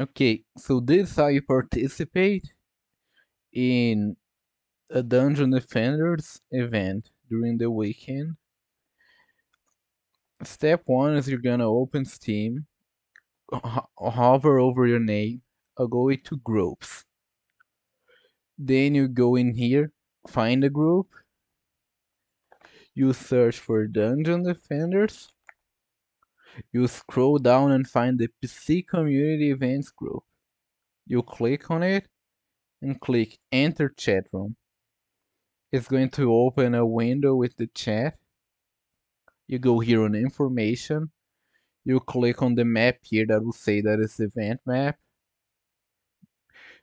Okay, so this is how you participate in a Dungeon Defenders event during the weekend. Step one is you're gonna open Steam, hover over your name, I'll go into groups. Then you go in here, find a group, you search for Dungeon Defenders, you scroll down and find the PC Community Events group. You click on it and click Enter Chat Room. It's going to open a window with the chat. You go here on Information. You click on the map here that will say that it's event map.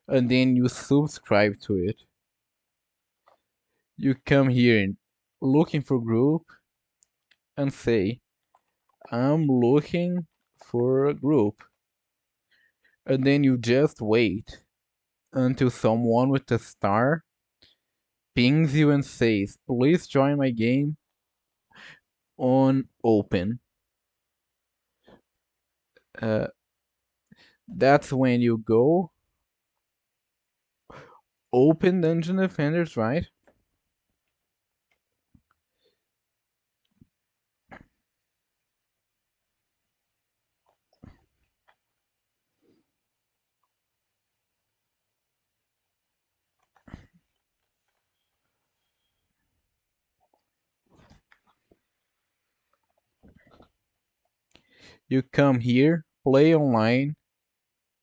And then you subscribe to it. You come here and looking for group and say I'm looking for a group. And then you just wait until someone with a star pings you and says, please join my game on open. Uh, that's when you go open Dungeon Defenders, right? You come here, play online,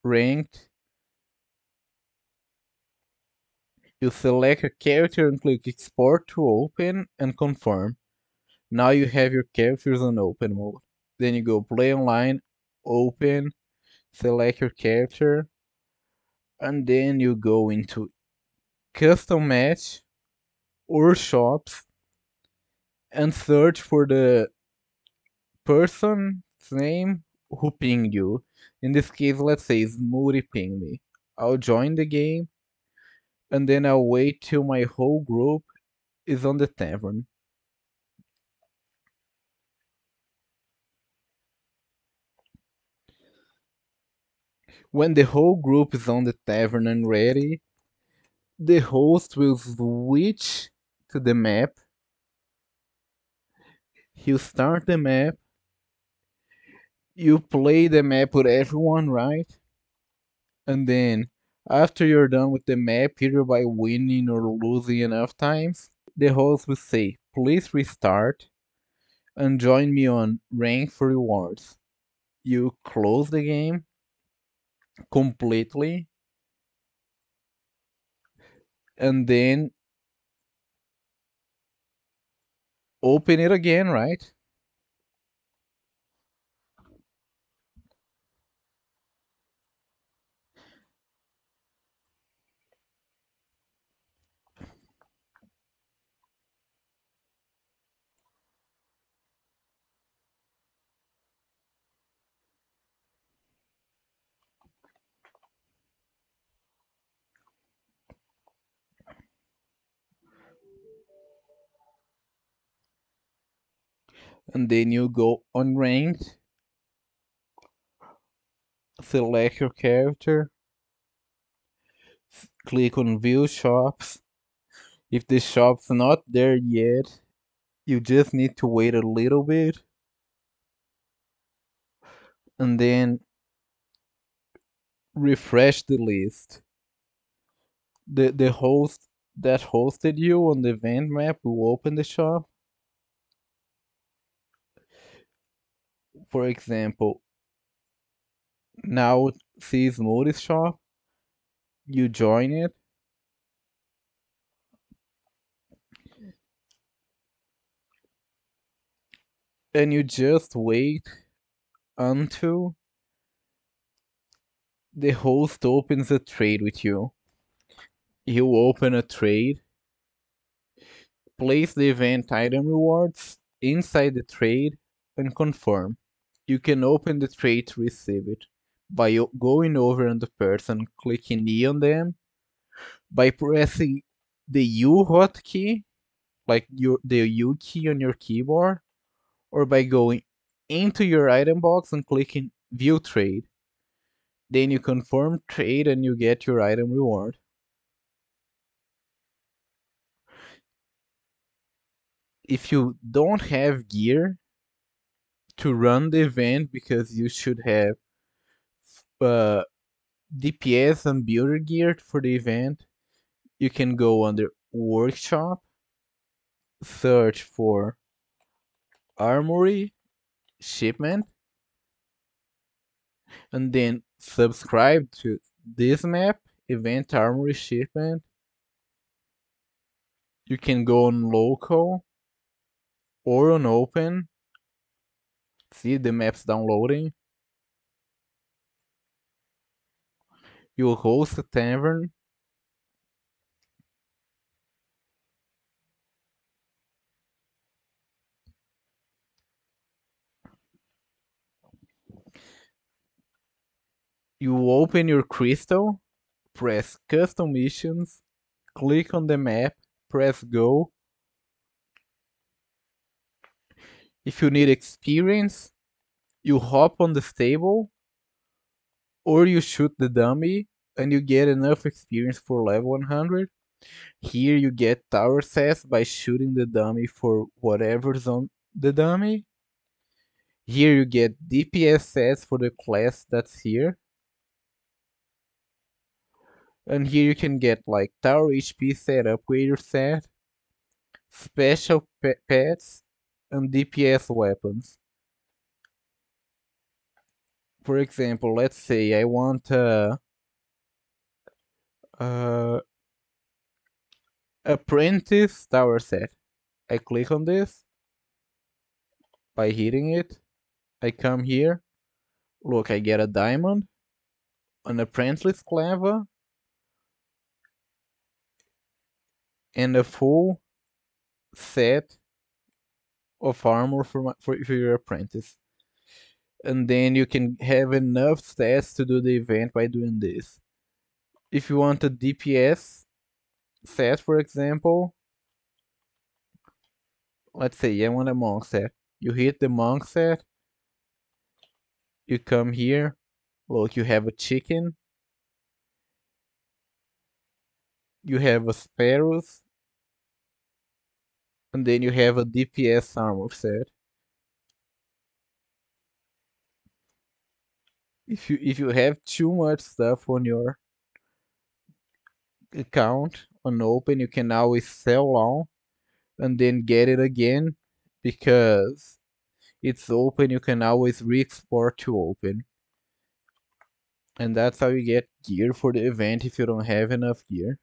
ranked. You select a character and click export to open and confirm. Now you have your characters on open mode. Then you go play online, open, select your character, and then you go into custom match or shops and search for the person name who pinged you. In this case, let's say Smoothie pinged me. I'll join the game and then I'll wait till my whole group is on the tavern. When the whole group is on the tavern and ready, the host will switch to the map. He'll start the map you play the map with everyone, right? And then after you're done with the map, either by winning or losing enough times, the host will say, please restart and join me on rank for rewards. You close the game completely and then open it again, right? And then you go on ranked select your character. Click on view shops. If the shop's not there yet you just need to wait a little bit. And then refresh the list. The the host that hosted you on the event map will open the shop for example, now sees Moody's shop, you join it, and you just wait until the host opens a trade with you. He'll open a trade, place the event item rewards inside the trade, and confirm you can open the trade to receive it by going over on the person, clicking E on them, by pressing the U hotkey, like your the U key on your keyboard, or by going into your item box and clicking View Trade. Then you confirm trade and you get your item reward. If you don't have gear to run the event because you should have uh, DPS and builder gear for the event, you can go under workshop, search for armory shipment, and then subscribe to this map, event armory shipment. You can go on local or on open. See the map's downloading. You'll host a tavern. You open your crystal, press custom missions, click on the map, press go. If you need experience, you hop on the stable or you shoot the dummy and you get enough experience for level 100. Here you get tower sets by shooting the dummy for whatever's on the dummy. Here you get DPS sets for the class that's here. And here you can get like tower HP set, upgrader set, special pe pets, and DPS weapons. For example, let's say I want a, a apprentice tower set. I click on this by hitting it. I come here. Look, I get a diamond, an apprentice clava, and a full set of armor for, for, for your apprentice. And then you can have enough stats to do the event by doing this. If you want a DPS set, for example, let's say I want a monk set. You hit the monk set, you come here, look, you have a chicken, you have a sparrows, and then you have a DPS armor set. If you if you have too much stuff on your account on open, you can always sell on and then get it again because it's open you can always re-export to open and that's how you get gear for the event if you don't have enough gear